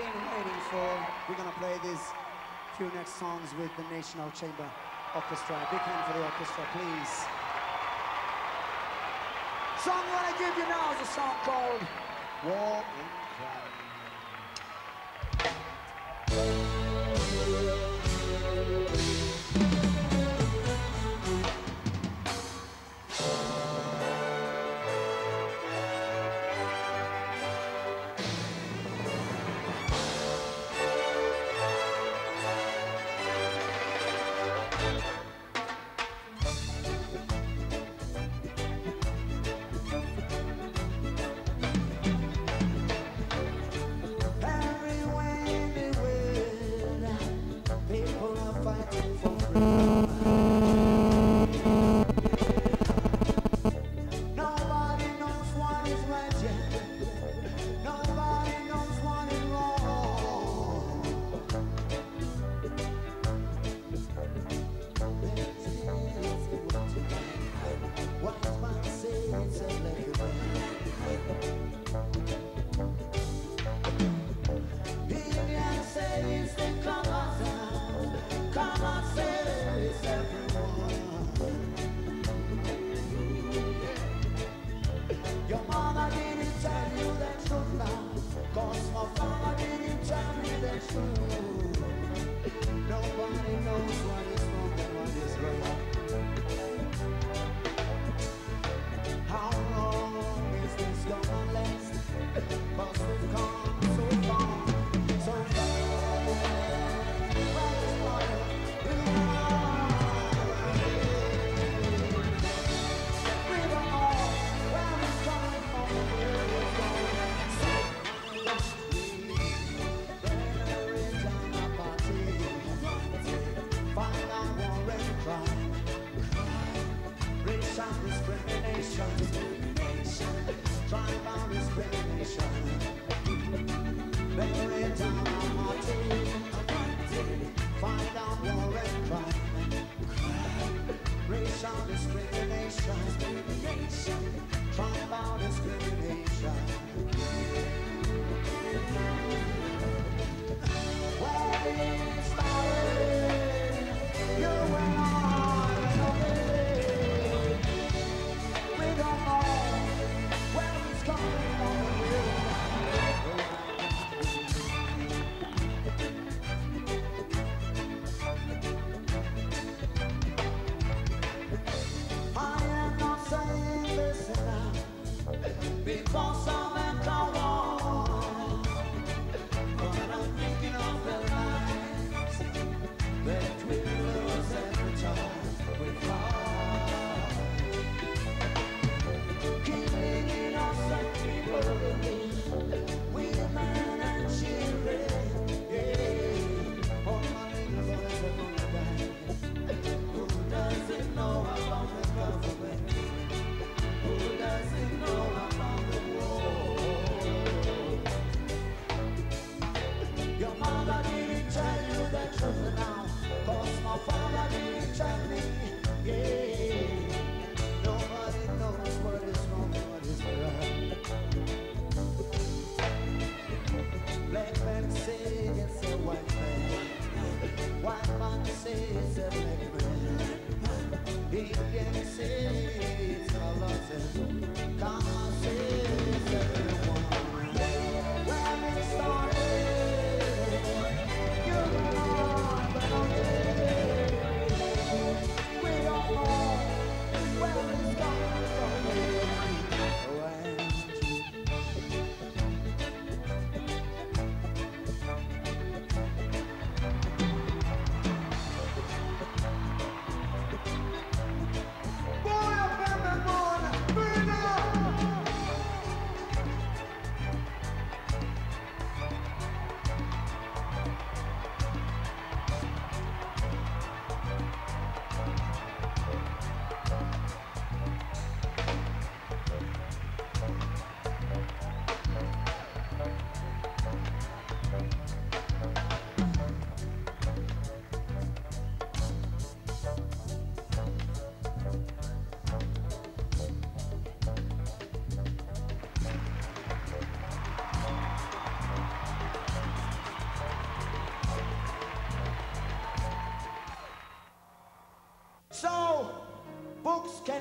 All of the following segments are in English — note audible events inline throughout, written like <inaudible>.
been waiting for. We're gonna play these few next songs with the National Chamber Orchestra. Big hand for the orchestra, please. Song I wanna give you now is a song called War truth. Nobody knows what is wrong and what is right.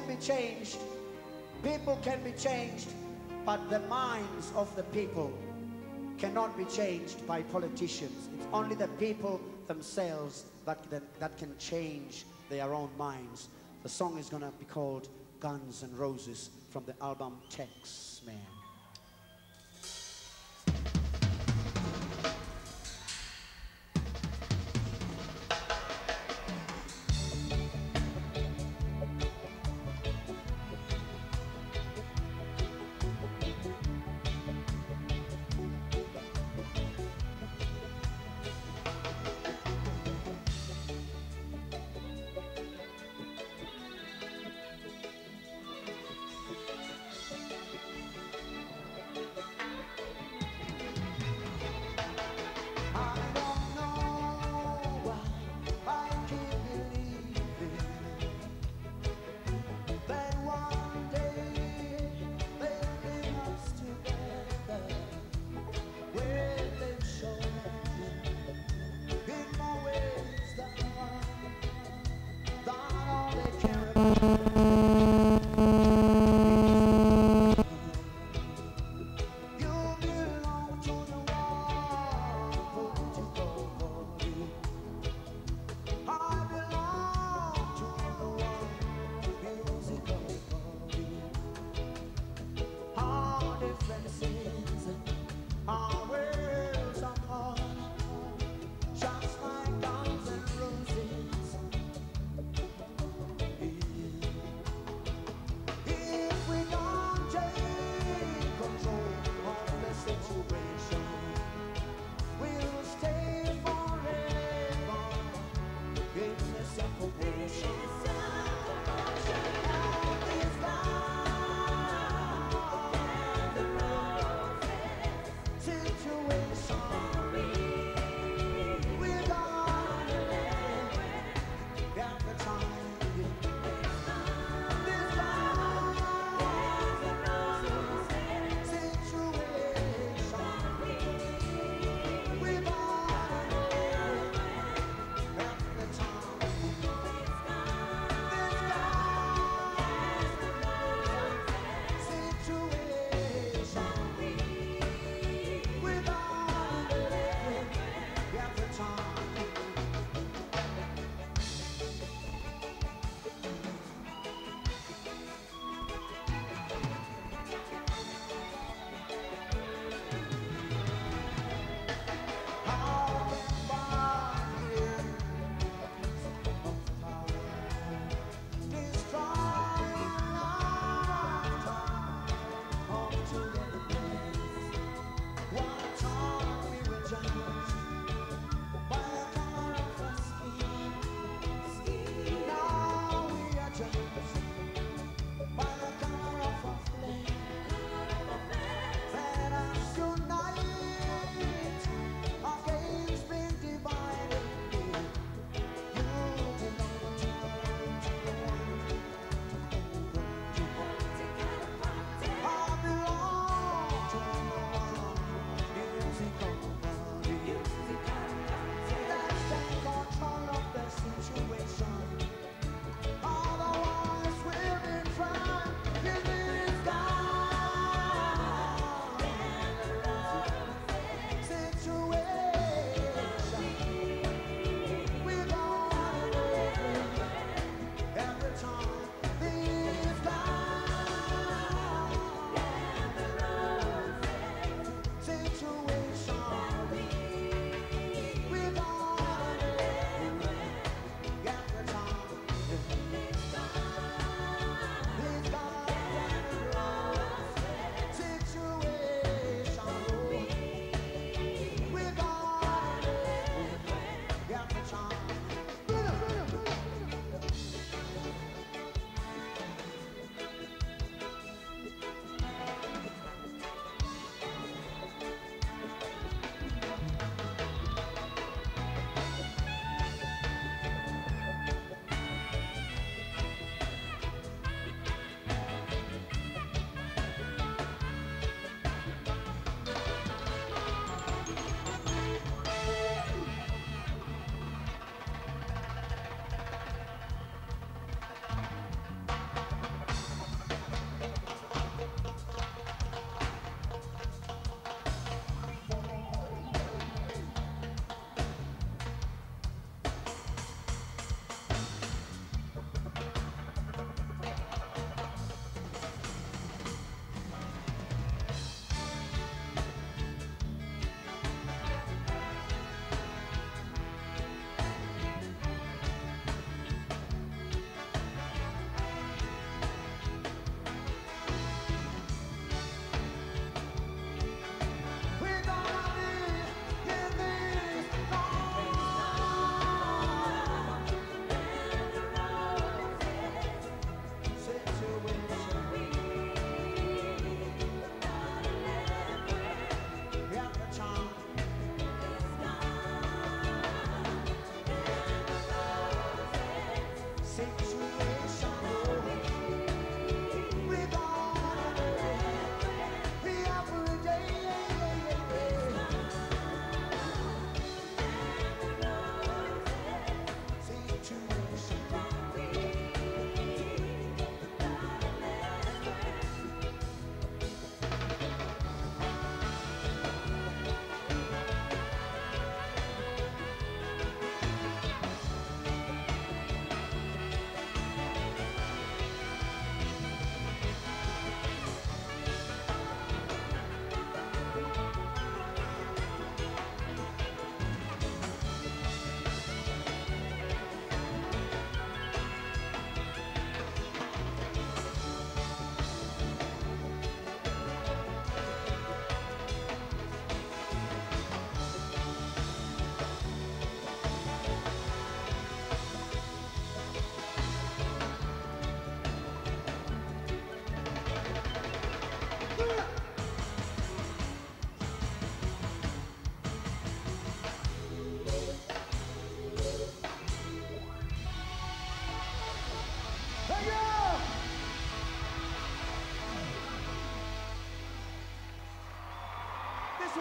Be changed, people can be changed, but the minds of the people cannot be changed by politicians. It's only the people themselves that, that, that can change their own minds. The song is going to be called Guns and Roses from the album Taxman. Thank you.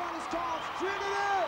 All without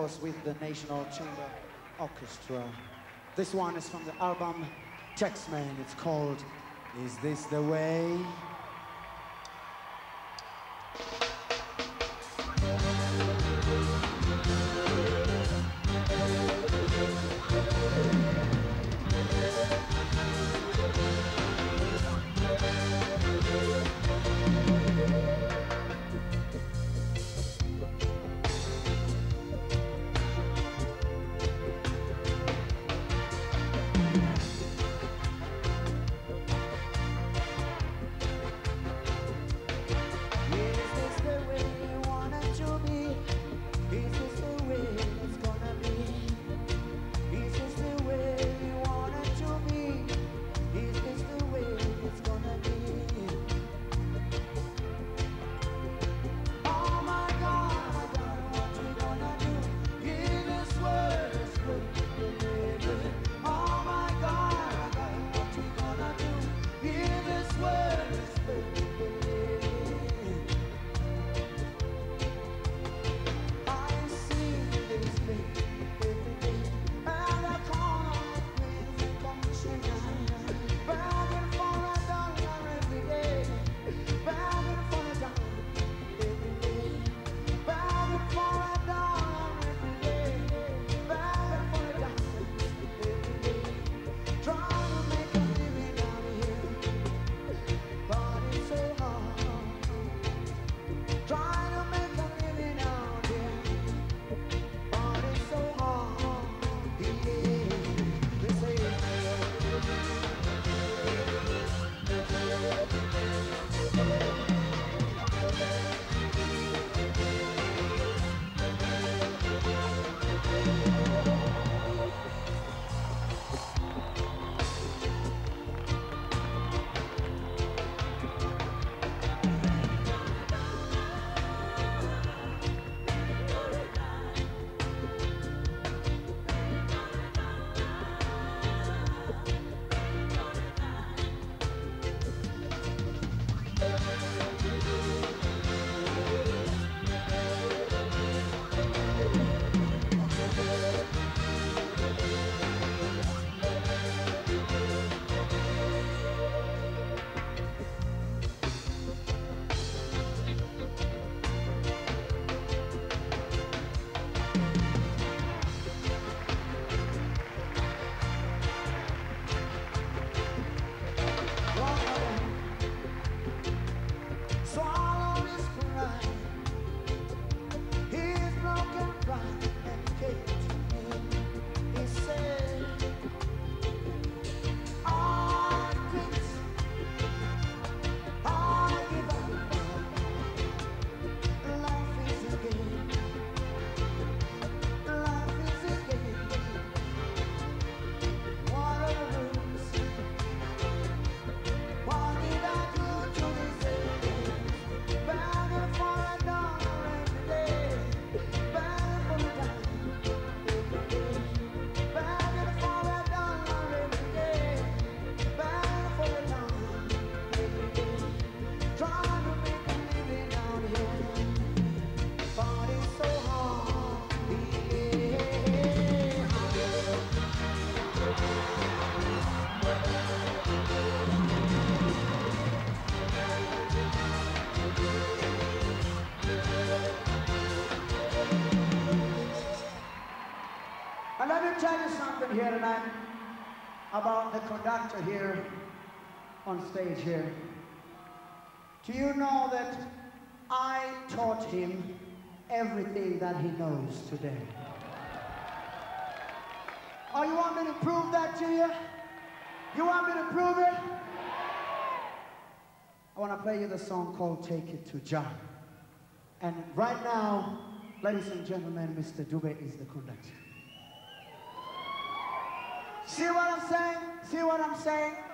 course, with the National Chamber Orchestra. This one is from the album Taxman. It's called Is This the Way? Here tonight about the conductor here on stage here. Do you know that I taught him everything that he knows today? Oh, you want me to prove that to you? You want me to prove it? I want to play you the song called Take It to Jah. And right now, ladies and gentlemen, Mr. Dube is the conductor. See what I'm saying? See what I'm saying?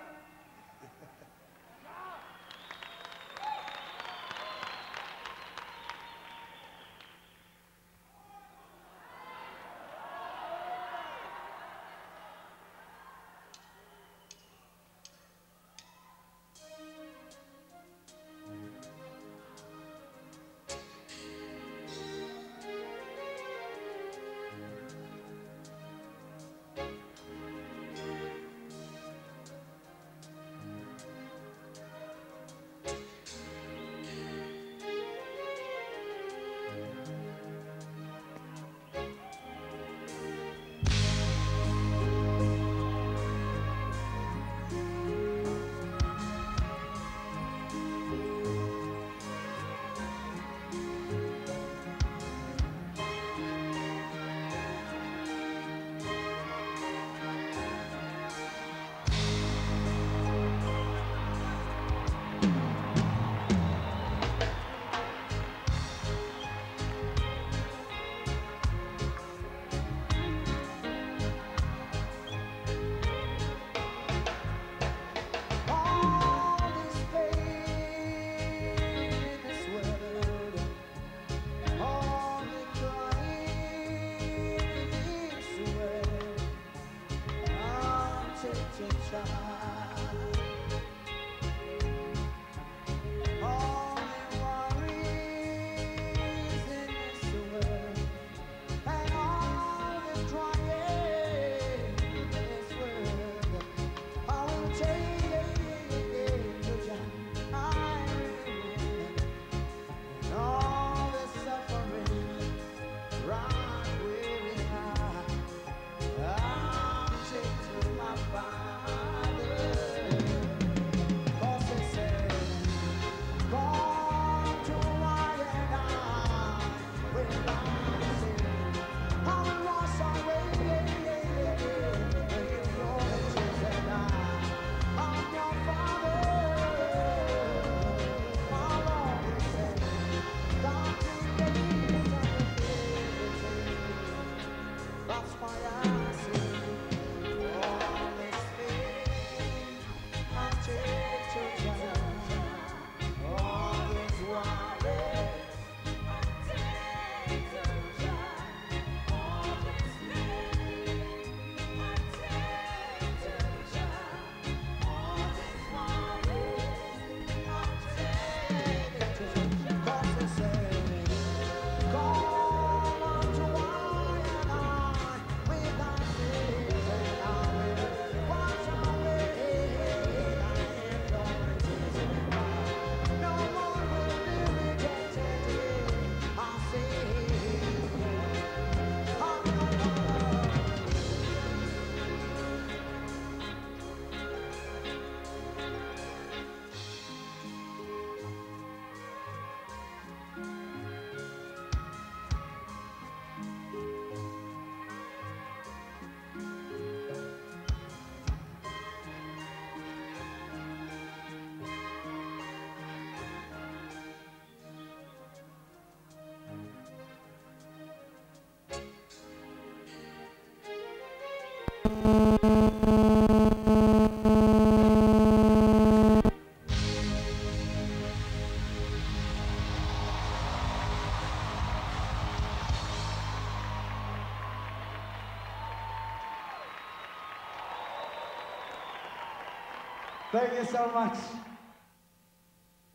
Thank you so much.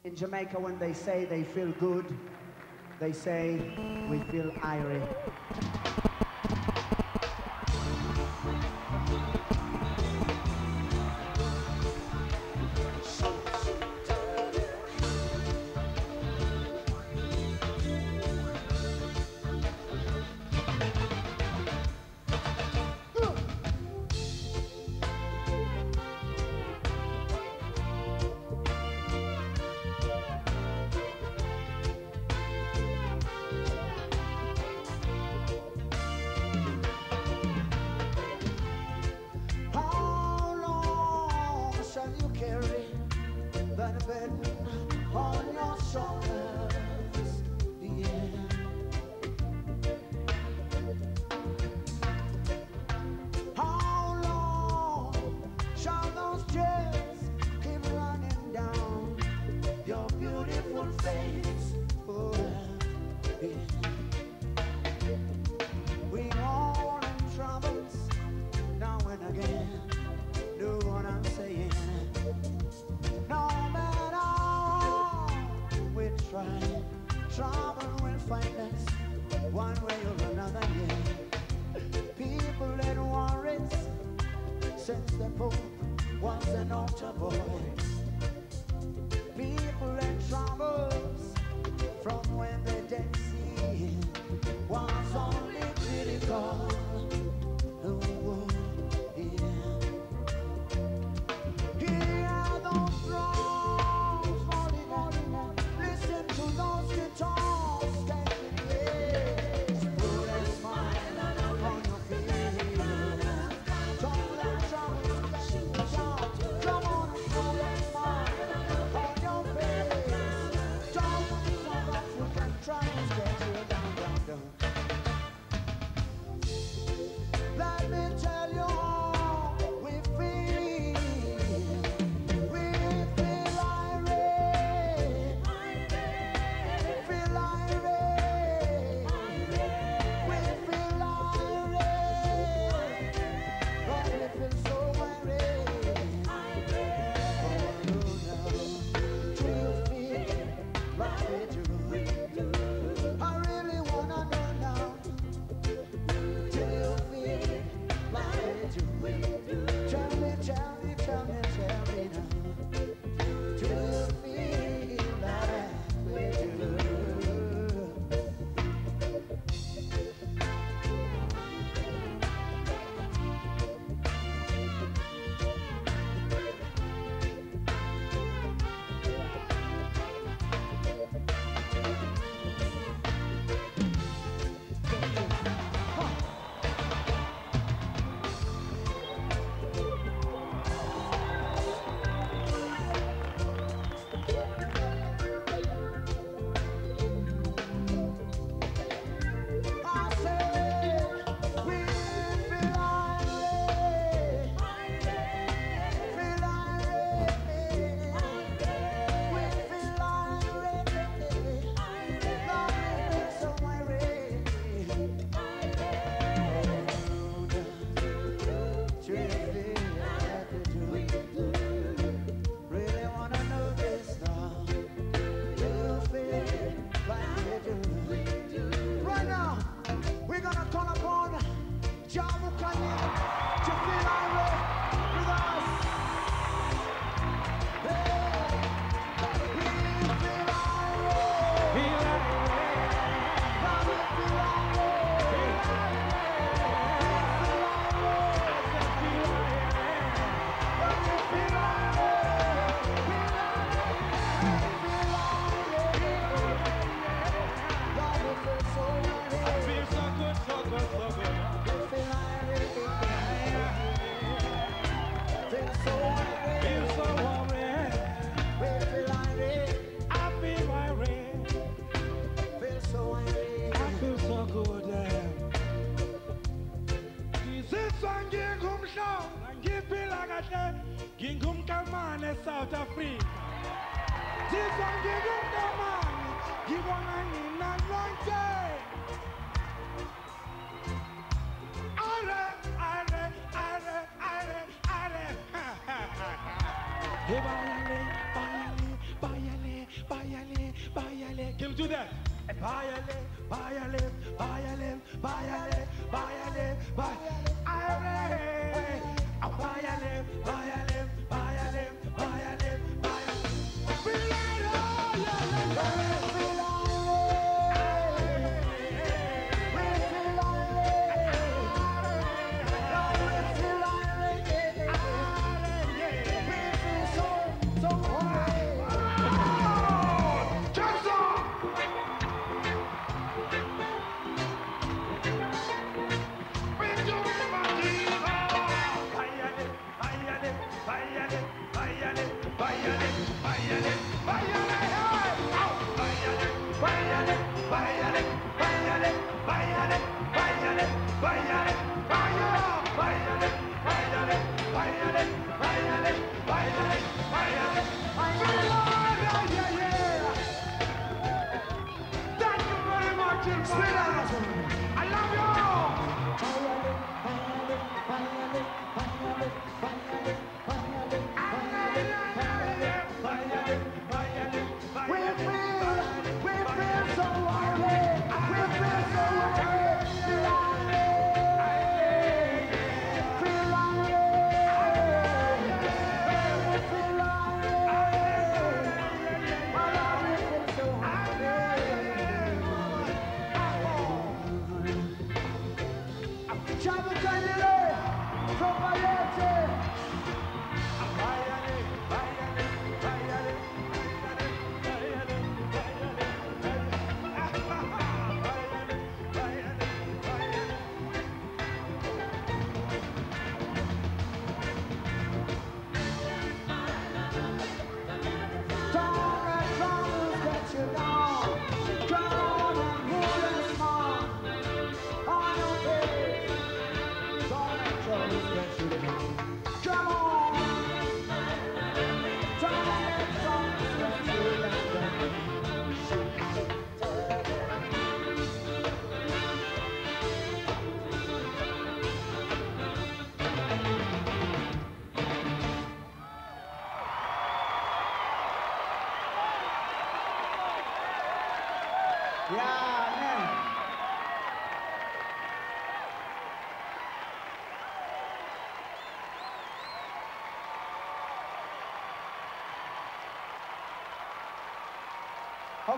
In Jamaica, when they say they feel good, they say we feel irie.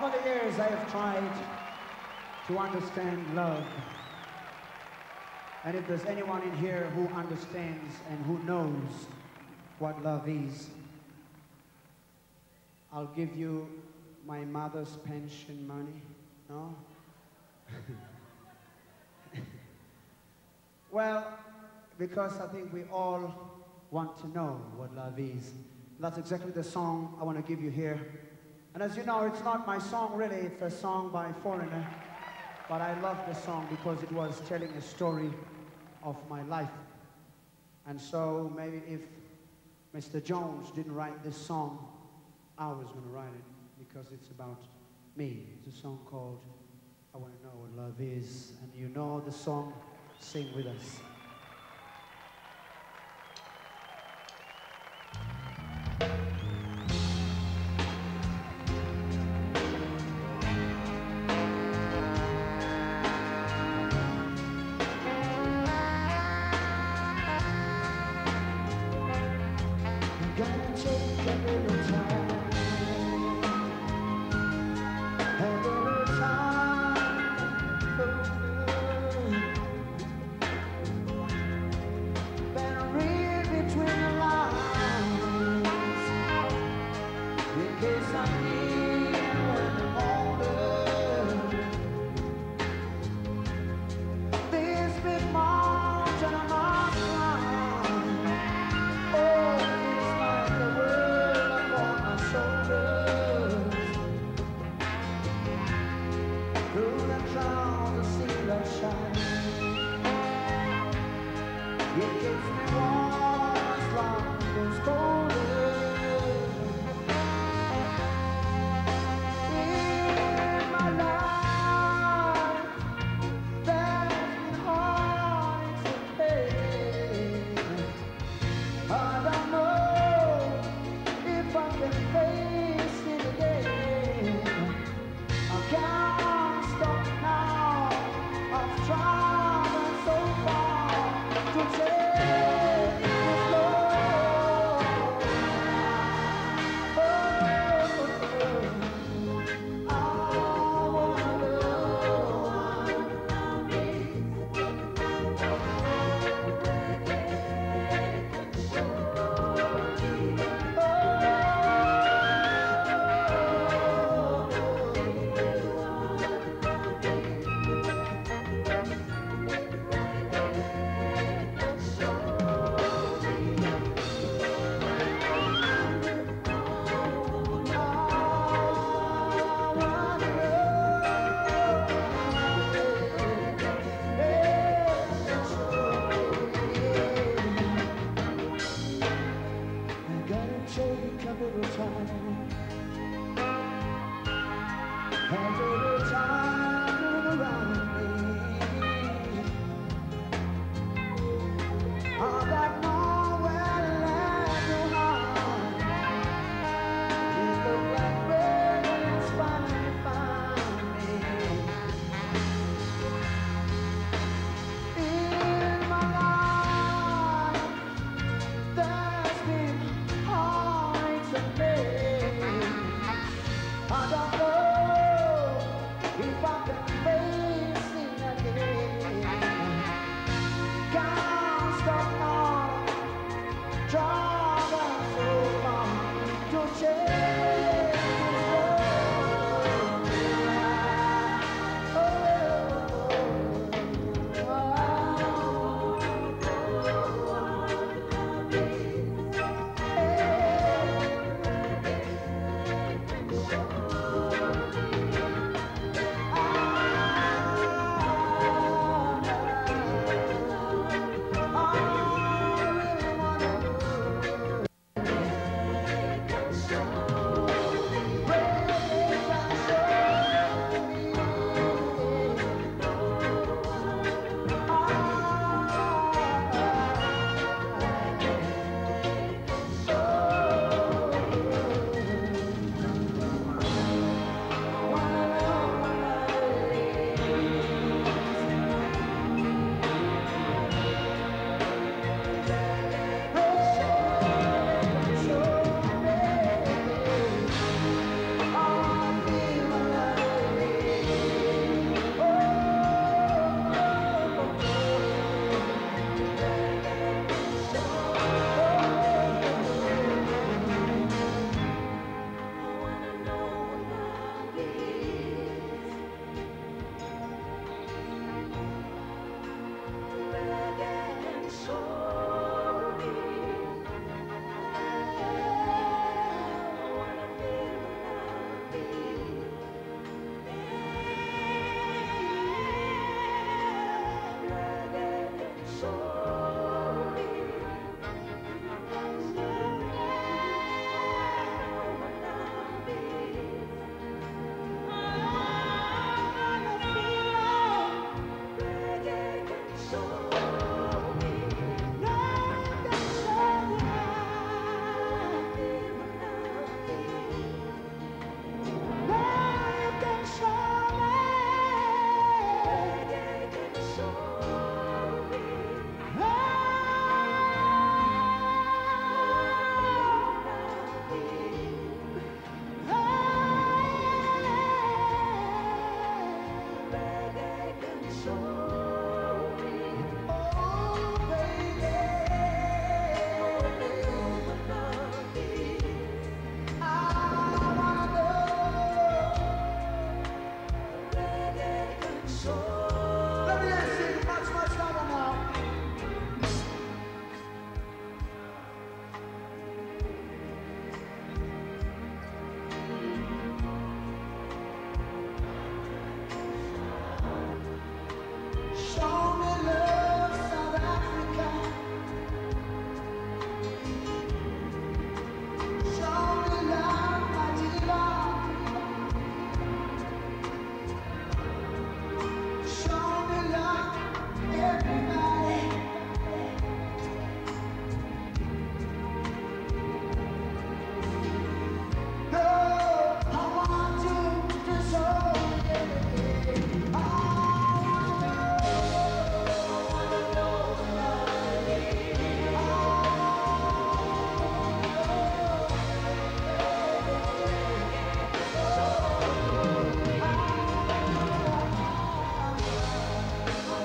Over the years, I have tried to understand love. And if there's anyone in here who understands and who knows what love is, I'll give you my mother's pension money. No? <laughs> well, because I think we all want to know what love is. That's exactly the song I want to give you here. And as you know, it's not my song really, it's a song by Foreigner. But I love the song because it was telling a story of my life. And so maybe if Mr. Jones didn't write this song, I was going to write it because it's about me. It's a song called I Want to Know What Love Is. And you know the song, sing with us.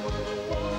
oh